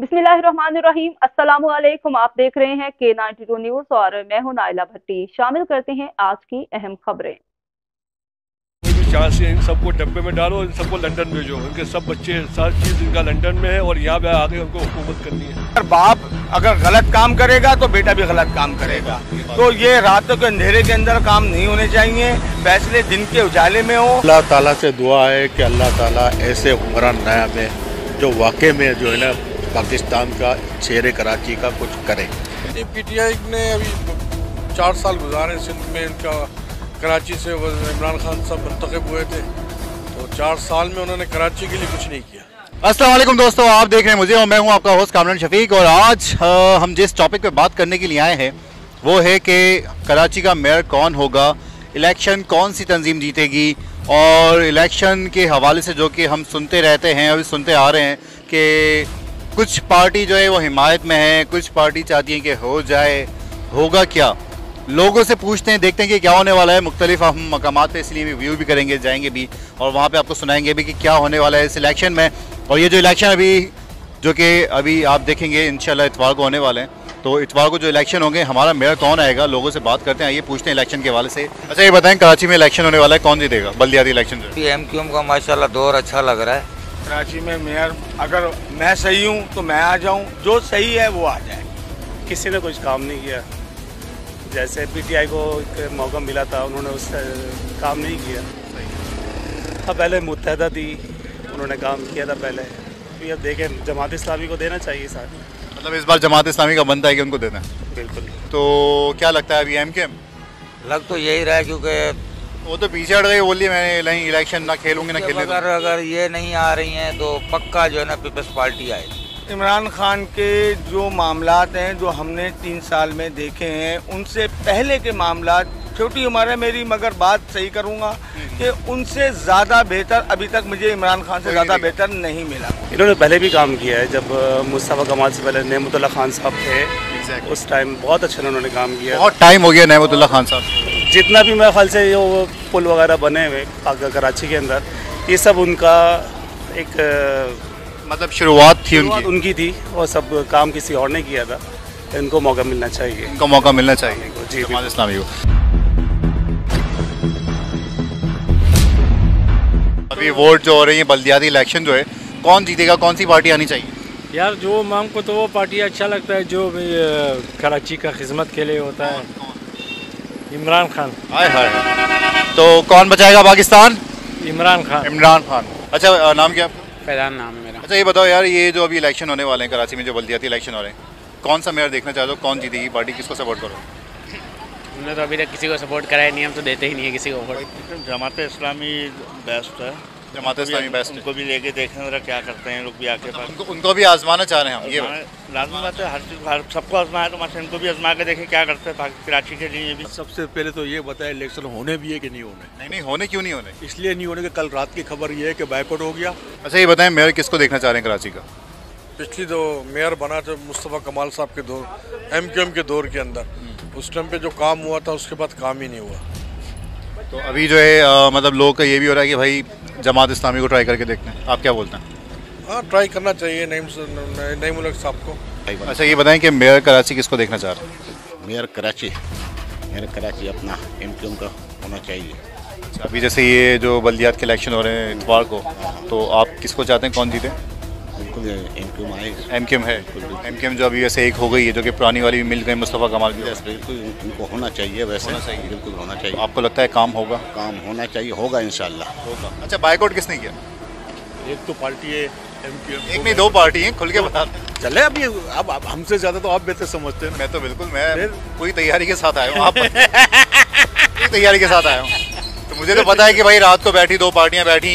बिस्मिल्लाहिर्रहमानिर्रहीम। अस्सलाम वालेकुम आप देख रहे हैं के नाइनटी टू न्यूज़ और मैं हूँ नाइला भट्टी। शामिल करते हैं आज की अहम खबरें। चांस है इन सबको डब्बे में डालो इन सबको लंदन भेजो इनके सब बच्चे सारी चीज़ इनका लंदन में है और यहाँ पे आके उनको हुकूमत करनी है। अगर बाप अगर गलत काम करेगा तो बेटा भी गलत काम करेगा। तो ये रातों के अंधेरे के अंदर काम नहीं होने चाहिए। फैसले दिन के उजाले में हो। अल्लाह ताला से दुआ है कि अल्लाह ताला ऐसे हुक्मरान नया में जो वाकई में जो है ना पाकिस्तान का शेर कराची का कुछ करे। ये पीटीआई ने अभी चार साल गुजारे सिंध में इनका कराची से इमरान खान साहब मुंतखब हुए थे। तो चार साल में उन्होंने कराची के लिए कुछ नहीं किया। अस्सलाम वालेकुम दोस्तों आप देख रहे हैं मुझे और मैं हूँ आपका होस्ट कामरान शफीक और आज हम जिस टॉपिक पे बात करने के लिए आए हैं वो है कि कराची का मेयर कौन होगा इलेक्शन कौन सी तंजीम जीतेगी और इलेक्शन के हवाले से जो कि हम सुनते रहते हैं अभी सुनते आ रहे हैं कि कुछ पार्टी जो है वो हिमायत में है, कुछ पार्टी चाहती है कि हो जाए, होगा क्या? लोगों से पूछते हैं, देखते हैं कि क्या होने वाला है। मुख्तलिफ़ हम मकाम पर इसलिए भी व्यू भी करेंगे, जाएँगे भी, और वहाँ पे आपको सुनाएँगे भी कि क्या होने वाला है इस इलेक्शन में। और ये जो इलेक्शन अभी, जो कि अभी आप देखेंगे, इंशाल्लाह इतवार को होने वाले हैं। तो इतवार को जो इलेक्शन होंगे, हमारा मेयर कौन आएगा? लोगों से बात करते हैं ये पूछते हैं इलेक्शन के हवाले से। अच्छा ये बताएँ, कराची में इलेक्शन होने वाला है, कौन जीतेगा? बल्दियाती इलेक्शन एम का माशाल्लाह दौर अच्छा लग रहा है। कराची में मेयर अगर मैं सही हूँ तो मैं आ जाऊँ। जो सही है वो आ जाए। किसी ने कुछ काम नहीं किया। जैसे पीटीआई को एक मौका मिला था उन्होंने उस काम नहीं किया। हाँ पहले मुतहदा थी उन्होंने काम किया था पहले। अभी अब देखें जमात इस्लामी को देना चाहिए साथ। मतलब इस बार जमात इस्लामी का बनता है कि उनको देना बिल्कुल। तो क्या लगता है अभी एम के लग तो यही रहा है क्योंकि वो तो पीछे हट गई बोलिए मैंने नहीं इलेक्शन ना खेलूँगी ना खेलने अगर अगर ये नहीं आ रही हैं तो पक्का जो है ना पीपल्स पार्टी आएगी इमरान खान के जो मामलात हैं जो हमने तीन साल में देखे हैं उनसे पहले के मामला छोटी उम्र है मेरी मगर बात सही करूँगा कि उनसे ज़्यादा बेहतर अभी तक मुझे इमरान खान से ज़्यादा बेहतर नहीं मिला। इन्होंने पहले भी काम किया है जब मुस्तफ़ा कमाल से पहले नेमतुल्ला खान साहब थे उस टाइम बहुत अच्छा उन्होंने काम किया। बहुत टाइम हो गया नहमतुल्ला खान साहब जितना भी मेरे ख्याल से ये वो पुल वगैरह बने हुए कराची के अंदर ये सब उनका एक मतलब शुरुआत थी शुरुआत उनकी? उनकी थी और सब काम किसी और ने किया था। इनको मौका मिलना चाहिए। उनको मौका मिलना चाहिए? जी, जमात इस्लामी को अभी वोट जो हो रही है बल्दियाती इलेक्शन जो है कौन जीतेगा कौन सी पार्टी आनी चाहिए? यार जो माम को तो वो पार्टी अच्छा लगता है जो भी कराची का खिदमत के लिए होता है। इमरान खान। हाय हाय। तो कौन बचाएगा पाकिस्तान? इमरान खान। इमरान खान। अच्छा नाम क्या आपका? फैजान नाम है मेरा। अच्छा ये बताओ यार ये जो अभी इलेक्शन होने वाले हैं कराची में जो बल्दियाती इलेक्शन हो रहे हैं कौन सा मेयर देखना चाहते हो? कौन जीतेगी? पार्टी किसको सपोर्ट करो हमने तो अभी तक किसी को सपोर्ट कराया नहीं हम तो देते ही नहीं है किसी को वोट। जमात इस्लामी बेस्ट है। जमात इस्लामी बेस्ट उनको भी लेके देखें जरा क्या करते हैं लोग भी आके पास। उनको उनको भी आजमाना चाह रहे हैं हम ये लाजमी बात है हर चीज़ हर सबको आजमाया तो माशा इनको भी आजमा के देखें क्या करते हैं कराची के लिए भी। सबसे पहले तो ये बताए इलेक्शन होने भी है कि नहीं होने? नहीं नहीं होने क्यों नहीं होने? इसलिए नहीं होने के कल रात की खबर ये है कि बाइकआउट हो गया। अच्छा ये बताएँ मेयर किसको देखना चाह रहे हैं कराची का? पिछली जो मेयर बना था मुस्तफ़ा कमाल साहब के दौर एम क्यू एम के दौर के अंदर उस टाइम पे जो काम हुआ था उसके बाद काम ही नहीं हुआ। तो अभी जो है मतलब लोग का ये भी हो रहा है कि भाई जमात इस्लामी को ट्राई करके देखते हैं। आप क्या बोलते हैं? हाँ ट्राई करना चाहिए नईम नई मुल्क साहब को। अच्छा ये बताएँ कि मेयर कराची किसको देखना चाह रहे हैं? मेयर कराची मेयर कराची अपना एम क्यू एम का होना चाहिए। अच्छा, अभी जैसे ये जो बल्दियात के इलेक्शन हो रहे हैं इतवार को तो आप किसको चाहते हैं? कौन जीते? एम क्यू एम आए एम है। एम जो अभी वैसे एक हो गई है जो कि पुरानी वाली भी मिल गई मुस्तफ़ा कमाल की। बिल्कुल उनको होना चाहिए वैसे। होना चाहिए। बिल्कुल होना चाहिए। तो आपको लगता है काम होगा? काम होना चाहिए होगा इंशाल्लाह। होगा। अच्छा बाइकआउट किसने किया? एक तो पार्टी है एम क्यू एक नहीं दो पार्टी हैं खुल के बता चले अभी अब अब हमसे ज़्यादा तो आप बेहतर समझते हैं मैं तो बिल्कुल मैं? पूरी तैयारी के साथ आया हूँ आप पूरी तैयारी के साथ आया हूँ। तो मुझे तो पता है कि भाई रात को बैठी दो पार्टियाँ बैठी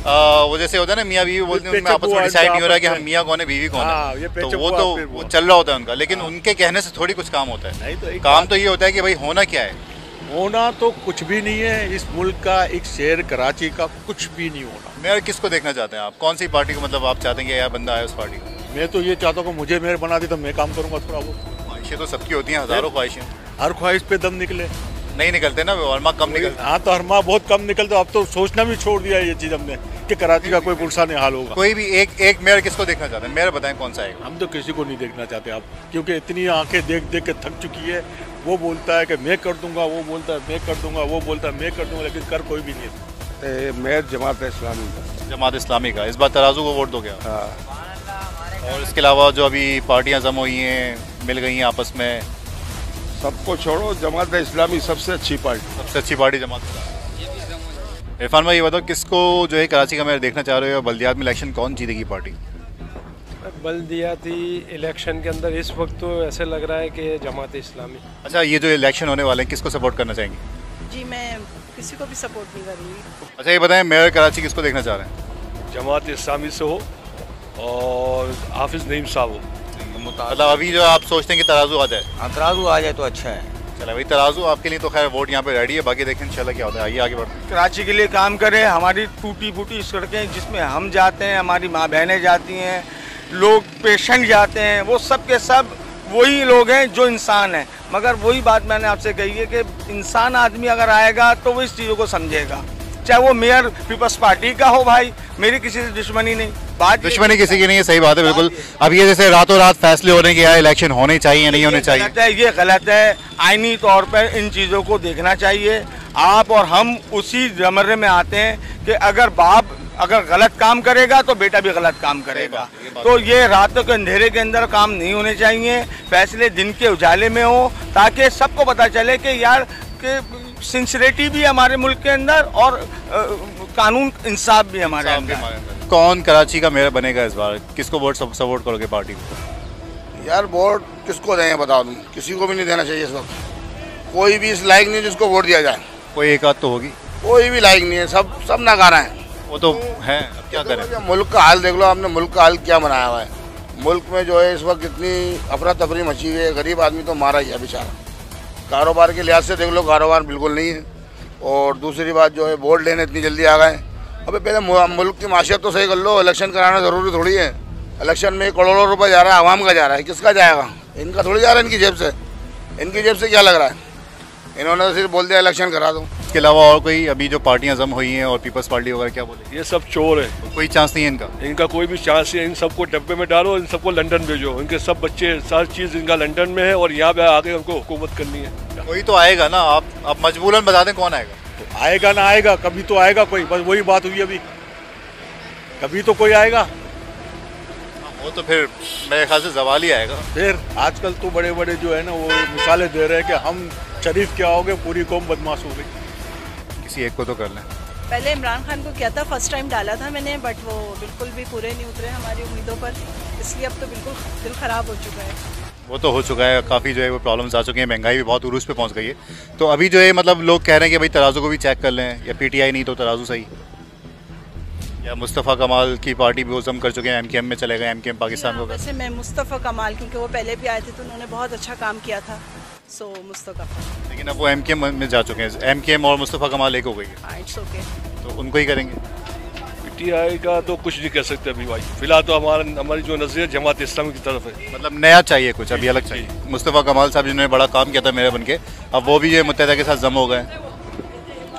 आ, वो जैसे होता है ना मियाँ बीवी बोलते हैं उनमें आपस में डिसाइड नहीं हो रहा कि हम मियाँ कौन है बीवी कौन हाँ, है तो वो तो वो वो। चल रहा होता है उनका। लेकिन उनके कहने से थोड़ी कुछ काम होता है। नहीं तो काम तो ये होता है कि भाई होना क्या है? होना तो कुछ भी नहीं है। इस मुल्क का एक शहर कराची का कुछ भी नहीं होना। मेयर किसको देखना चाहते हैं आप? कौन सी पार्टी को मतलब आप चाहते हैं कि यार बंदा आए उस पार्टी का? मैं तो ये चाहता हूँ मुझे मेयर बना दी तो मैं काम करूँगा थोड़ा बहुत। ख्वाहिशें तो सबकी होती हैं हज़ारों ख्वाहिशें। हर ख्वाहिश पे दम निकले। नहीं निकलते ना वर्मा कम निकलते। हाँ तो हर माह बहुत कम निकलते अब तो सोचना भी छोड़ दिया ये चीज़ हमने कि कराची का कोई पुरसा नहीं हाल होगा। कोई भी एक एक मेयर किसको देखना चाहते हैं? मेयर बताएँ कौन सा आएगा। हम तो किसी को नहीं देखना चाहते आप क्योंकि इतनी आँखें देख देख के थक चुकी है। वो बोलता है कि मैं कर दूँगा वो बोलता है मैं कर दूँगा वो बोलता है मैं कर दूँगा लेकिन कर कोई भी नहीं मैं जमात इस्लामी का। जमात इस्लामी का। इस बार तराजू को वोट दो आप? हाँ। और इसके अलावा जो अभी पार्टियाँ जम हुई हैं मिल गई हैं आपस में सबको छोड़ो जमात इस्लामी सबसे अच्छी पार्टी। सबसे अच्छी पार्टी जमात इरफान भाई ये बताओ किसको जो है कराची का मेयर देखना चाह रहे हो बल्दियात में इलेक्शन कौन जीतेगी पार्टी? बल्दियाती इलेक्शन के अंदर इस वक्त तो ऐसे लग रहा है कि जमात इस्लामी। अच्छा ये जो इलेक्शन होने वाले हैं किसको सपोर्ट करना चाहेंगे? जी मैं किसी को भी सपोर्ट नहीं करूँगी अच्छा ये बताएँ मेयर कराची किसको देखना चाह रहे हैं? जमात इस्लामी से हो और हाफिज नईम साहब हो। मतलब अभी जो आप सोचते हैं कि तराजू आ जाए। हाँ तराजू आ जाए तो अच्छा है। चलो भाई तराजू आपके लिए तो खैर वोट यहाँ पे रेडी है बाकी देखें इंशाल्लाह क्या होता है। आइए आगे बढ़ते हैं। कराची के लिए काम करें हमारी टूटी फूटी सड़कें जिसमें हम जाते हैं हमारी माँ बहनें जाती हैं लोग पेशेंट जाते हैं वो सब के सब वही लोग हैं जो इंसान हैं। मगर वही बात मैंने आपसे कही है कि इंसान आदमी अगर आएगा तो वो इस चीज़ों को समझेगा। चाहे वो मेयर पीपल्स पार्टी का हो भाई मेरी किसी से दुश्मनी नहीं। बात दुश्मनी किसी की नहीं है सही बात है बिल्कुल। अब ये जैसे रातों रात फैसले हो रहे हैं कि इलेक्शन होने चाहिए या नहीं होने चाहिए। गलत है ये गलत है। आईनी तौर पर इन चीज़ों को देखना चाहिए। आप और हम उसी जमरे में आते हैं कि अगर बाप अगर गलत काम करेगा तो बेटा भी गलत काम करेगा। ये बात, तो ये रातों के अंधेरे के अंदर काम नहीं होने चाहिए। फैसले दिन के उजाले में हो ताकि सबको पता चले कि यार कि सिंसरिटी भी हमारे मुल्क के अंदर और अ, कानून इंसाफ भी हमारे अंदर कौन कराची का मेयर बनेगा इस बार? किसको वोट सपोर्ट करोगे पार्टी को? यार वोट किसको दें बता दूँ? किसी को भी नहीं देना चाहिए इस वक्त। कोई भी इस लायक नहीं जिसको वोट दिया जाए। कोई एक आध तो होगी। कोई भी लायक नहीं है सब सब नाकारा है। वो तो है क्या करें? मुल्क का हाल देख लो आपने मुल्क का हाल क्या बनाया हुआ है। मुल्क में जो है इस वक्त इतनी अफरा तफरी मची हुई है गरीब आदमी तो मारा ही है बेचारा। कारोबार के लिहाज से देख लो, कारोबार बिल्कुल नहीं है। और दूसरी बात जो है, वोट लेने इतनी जल्दी आ गए। अभी पहले मुल्क की माशियत तो सही कर लो, इलेक्शन कराना ज़रूरी थोड़ी है। इलेक्शन में करोड़ों रुपये जा रहा है, आवाम का जा रहा है, किसका जाएगा? इनका थोड़ी जा रहा है, इनकी जेब से। इनकी जेब से क्या लग रहा है? इन्होंने तो सिर्फ़ बोल दिया इलेक्शन करा दो। इसके अलावा और कोई अभी जो पार्टियाँ जम हुई हैं और पीपल्स पार्टी वगैरह क्या बोले ये सब चोर है। कोई चांस नहीं है इनका? इनका कोई भी चांस है। इन सबको डब्बे में डालो इन सबको लंदन भेजो। इनके सब बच्चे सारी चीज़ इनका लंदन में है और यहाँ पे आके उनको हुकूमत करनी है। कोई तो आएगा ना। आप आप मजबूरन बता दें कौन आएगा। तो आएगा ना आएगा कभी तो आएगा कोई। बस वही बात हुई अभी। कभी तो कोई आएगा। वो तो फिर मेरे ख्याल से जवाल ही आएगा। फिर आजकल तो बड़े बड़े जो है ना वो मिसालें दे रहे हैं कि हम शरीफ क्या हो गए पूरी कौम बदमाश हो गई किसी एक को तो कर लें। पहले इमरान खान को किया था फ़र्स्ट टाइम डाला था मैंने बट वो बिल्कुल भी पूरे नहीं उतरे हमारी उम्मीदों पर। इसलिए अब तो बिल्कुल दिल ख़राब हो चुका है। वो तो हो चुका है काफ़ी जो है वो प्रॉब्लम्स आ चुकी हैं महँगाई भी बहुत उरूज पे पहुँच गई है। तो अभी जो है मतलब लोग कह रहे हैं कि भाई तराजू को भी चेक कर लें या पीटीआई नहीं तो तराजू सही। या मुस्तफ़ा कमाल की पार्टी भी वो जम कर चुके हैं एमकेएम में चले गए एमकेएम पाकिस्तान को वैसे मैं मुस्तफ़ा कमाल क्योंकि वो पहले भी आए थे तो उन्होंने बहुत अच्छा काम किया था। सो मुस्तफ़ा लेकिन अब वो एम के एम में जा चुके हैं। एम के एम और मुस्तफ़ा कमाल एक हो गई है। हाँ इट्स ओके तो उनको ही करेंगे। पीटीआई का तो कुछ नहीं कह सकते अभी भाई। फ़िलहाल तो हमारा हमारी जो नज़रिया जमात इस्लामी की तरफ़ है। मतलब नया चाहिए कुछ अभी अलग चाहिए। मुस्तफ़ा कमाल साहब जिन्होंने बड़ा काम किया था मेरे बन के अब वो भी ये मुतहदा के साथ जम हो गए।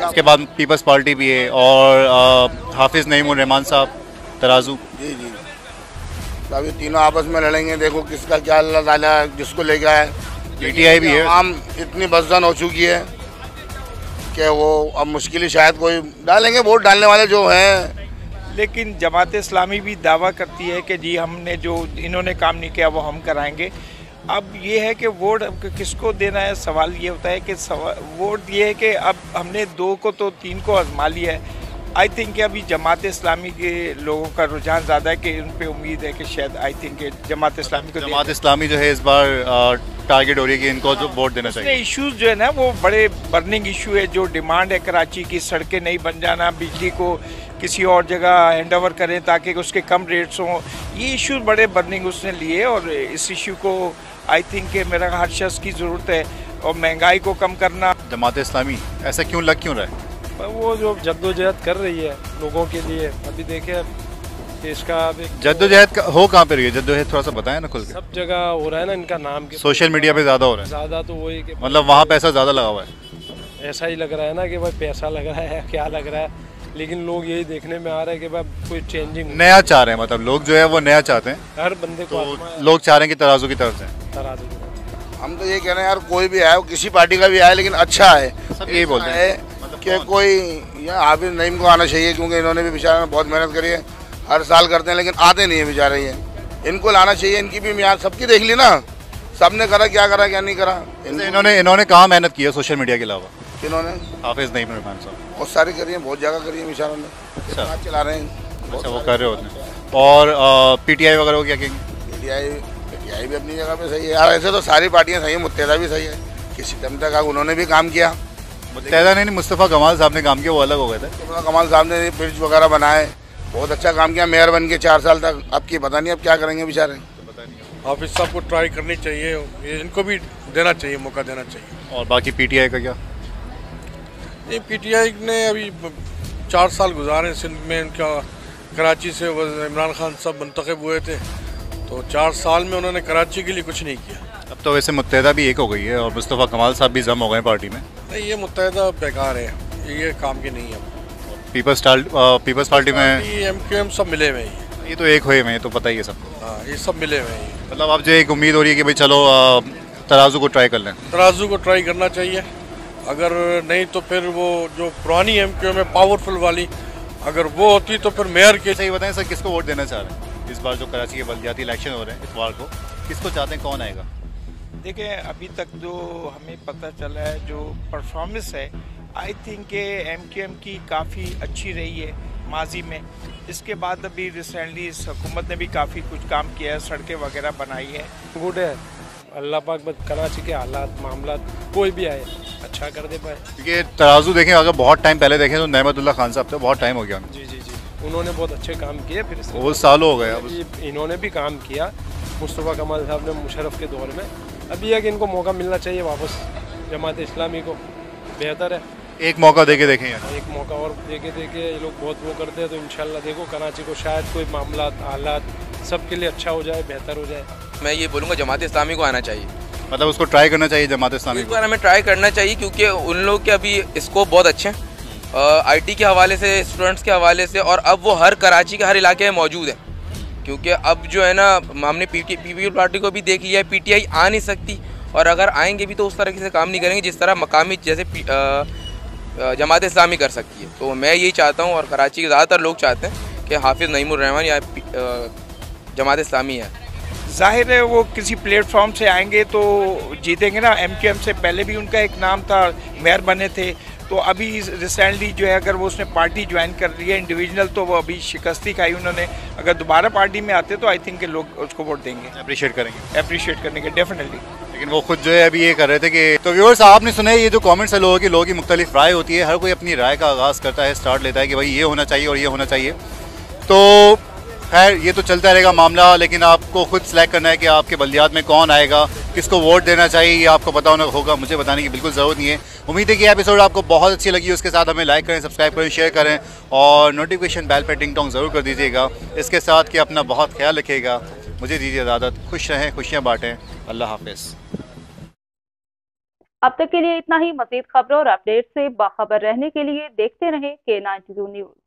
उसके बाद पीपल्स पार्टी भी है और हाफिज़ नईम रहमान साहब तराजू। जी जी। तो अभी तीनों आपस में लड़ेंगे देखो किसका क्या अल्लाह ताला जिसको ले गया है। पीटीआई भी है। आम इतनी बसजन हो चुकी है कि वो अब मुश्किल ही शायद कोई डालेंगे वोट डालने वाले जो हैं। लेकिन जमात इस्लामी भी दावा करती है कि जी हमने जो इन्होंने काम नहीं किया वो हम कराएँगे। अब ये है कि वोट अब किसको देना है? सवाल ये होता है कि वोट ये है कि अब हमने दो को तो तीन को आजमा लिया है। आई थिंक कि अभी जमात इस्लामी के लोगों का रुझान ज़्यादा है कि उन पर उम्मीद है कि शायद आई थिंक जमात इस्लामी को जमात इस्लामी जो है इस बार टारगेट हो रही है कि इनको जो वोट देना चाहिए। इश्यूज़ जो है ना वो बड़े बर्निंग इशू है जो डिमांड है कराची की सड़कें नहीं बन जाना बिजली को किसी और जगह हैंड ओवर करें ताकि उसके कम रेट्स हों। ये इशू बड़े बर्निंग उसने लिए और इस इशू को आई थिंक कि मेरा हर शख्स की ज़रूरत है और महँगाई को कम करना। जमात इस्लामी ऐसा क्यों लग क्यों रहा है? पर वो जो जद्दोजहद कर रही है लोगों के लिए अभी देखे देश का अब जद्दोजहद हो कहाँ पे रही है? जद्दोजहद थोड़ा सा बताएँ ना खुल के। सब जगह हो रहा है ना इनका नाम के सोशल मीडिया पे ज़्यादा हो रहा है। ज़्यादा तो वही मतलब वहाँ पैसा ज़्यादा लगा हुआ है। ऐसा ही लग रहा है ना कि भाई पैसा लग रहा है क्या लग रहा है लेकिन लोग यही देखने में आ रहा है कि भाई कोई चेंजिंग नया चाह रहे हैं मतलब लोग जो है वो नया चाहते हैं। हर बंदे को तो लोग चाह रहे हैं कि तराजू की तरफ़ से तराजू की हम तो ये कह रहे हैं यार कोई भी आए वो किसी पार्टी का भी आए लेकिन अच्छा है। सब यही बोलते है कि कोई हाफिज नईम को आना चाहिए क्योंकि इन्होंने भी बेचारे ने बहुत मेहनत करी है हर साल करते हैं लेकिन आते नहीं है बेचारे ये। इनको लाना चाहिए इनकी भी मियाद सबकी देख ली ना। सबने करा क्या करा क्या नहीं करा। इन्होंने इन्होंने कहाँ मेहनत की है सोशल मीडिया के अलावा? इन्होंने हाफिज नईम रहमान साहब। बहुत सारी करी है बहुत जगह करी है बेचारों ने। अच्छा। चला रहे हैं। अच्छा वो कर रहे होते हैं और पीटीआई वगैरह को क्या कहेंगे पीटीआई पीटीआई भी अपनी जगह पे सही है। यार ऐसे तो सारी पार्टियाँ सही है मुत्तेदा भी सही है। किसी टाइम तक उन्होंने भी काम किया। मुतहदा ने नहीं मुस्तफ़ा कमाल साहब ने काम किया वो अलग हो गए थे। मुस्तफ़ा कमाल साहब ने ब्रिज वगैरह बनाए बहुत अच्छा काम किया मेयर बन के चार साल तक। अब की पता नहीं अब क्या करेंगे बेचारे। हाफिज साहब को ट्राई करनी चाहिए इनको भी देना चाहिए मौका देना चाहिए। और बाकी पीटीआई का क्या? ये पीटीआई ने अभी चार साल गुजारे सिंध में इनका कराची से इमरान खान साहब मुंतखब हुए थे। तो चार साल में उन्होंने कराची के लिए कुछ नहीं किया। अब तो वैसे मुतहदा भी एक हो गई है और मुस्तफ़ा कमाल साहब भी जम हो गए पार्टी में। नहीं ये मुतहदा बेकार है। ये काम की नहीं है। पीपल्स पीपल्स पार्टी में एम क्यू एम सब मिले हुए हैं। ये तो एक हुए ये तो पता ही है सबको। हाँ ये सब मिले हुए हैं। मतलब आप जो एक उम्मीद हो रही है कि भाई चलो तराजू को ट्राई कर लें। तराजू को ट्राई करना चाहिए। अगर नहीं तो फिर वो जो पुरानी एम क्यू एम है पावरफुल वाली अगर वो होती तो फिर मेयर के सही बताएँ सर किसको वोट देना चाह रहे हैं? इस बार जो कराची के बलदियाती इलेक्शन हो रहे हैं इतवार को किसको चाहते हैं कौन आएगा? देखिए अभी तक जो हमें पता चला है जो परफॉर्मेंस है I think M K M की काफ़ी अच्छी रही है माजी में। इसके बाद अभी रिसेंटली इस हुकूमत ने भी काफ़ी कुछ काम किया है सड़कें वगैरह बनाई है। गुड है। अल्लाह पाक बस कराची के हालात मामला कोई भी आए अच्छा कर दे पाए। क्योंकि तराजू देखें अगर बहुत टाइम पहले देखें तो नहमतुल्ला खान साहब थे बहुत टाइम हो गया जी जी जी। उन्होंने बहुत अच्छे काम किए फिर वो सालों हो अभी इन्होंने भी काम किया। मुस्तफ़ा कमाल साहब ने मुशरफ के दौर में। अभी यह कि इनको मौका मिलना चाहिए वापस जमात इस्लामी को। बेहतर है। एक मौका दे के देखें यार एक मौका और देखे देखे ये लोग बहुत वो करते हैं तो इंशाल्लाह देखो कराची को शायद कोई मामला हालात सबके लिए अच्छा हो जाए बेहतर हो जाए। मैं ये बोलूँगा जमात इस्लामी को आना चाहिए। मतलब उसको ट्राई करना चाहिए जमात इस्लामी इस को। हमें ट्राई करना चाहिए क्योंकि उन लोग के अभी स्कोप बहुत अच्छे हैं। आईटी के हवाले से स्टूडेंट्स के हवाले से और अब वो हर कराची के हर इलाके में मौजूद हैं। क्योंकि अब जो है ना हमने पीपीपी पार्टी को भी देख लिया है पीटीआई आ नहीं सकती। और अगर आएँगे भी तो उस तरीके से काम नहीं करेंगे जिस तरह मकामी जैसे जमात इस्लामी कर सकती है। तो मैं यही चाहता हूँ और कराची के ज़्यादातर लोग चाहते हैं कि हाफिज़ नईमुररहमान या पी- अ, जमात इस्लामी है। ज़ाहिर है वो किसी प्लेटफॉर्म से आएँगे तो जीतेंगे ना। एम से पहले भी उनका एक नाम था मेयर बने थे। तो अभी रिसेंटली जो है अगर वो उसने पार्टी ज्वाइन कर रही है इंडिविजुअल तो वो अभी शिकस्ती खाई उन्होंने। अगर दोबारा पार्टी में आते तो आई थिंक लोग उसको वोट देंगे। अप्रिशिएट करेंगे। अप्रिशिएट करने के डेफिनेटली लेकिन वो खुद जो है अभी ये कर रहे थे कि तो व्यूअर्स आपने सुना है ये जो कमेंट्स है लोगों की लोगों की मुख्तलिफ़ राय होती है हर कोई अपनी राय का आगाज़ करता है स्टार्ट लेता है कि भाई ये होना चाहिए और ये होना चाहिए। तो खैर ये तो चलता रहेगा मामला लेकिन आपको खुद सेलेक्ट करना है कि आपके बल्दियात में कौन आएगा। किसको वोट देना चाहिए, ये आपको पता होना होगा, मुझे बताने की बिल्कुल ज़रूरत नहीं है। उम्मीद है कि एपिसोड आपको बहुत अच्छी लगी उसके साथ हमें लाइक करें सब्सक्राइब करें शेयर करें, और नोटिफिकेशन बेल पर टिंग टोंग ज़रूर कर दीजिएगा। इसके साथ कि अपना बहुत ख्याल रखिएगा। मुझे दीजिए इजाज़त। खुश रहें, खुशियाँ बाँटें। अल्लाह हाफिज़। अब तक के लिए इतना ही। मजीद खबरों और अपडेट से बाखबर रहने के लिए देखते रहें के नाइन न्यूज़।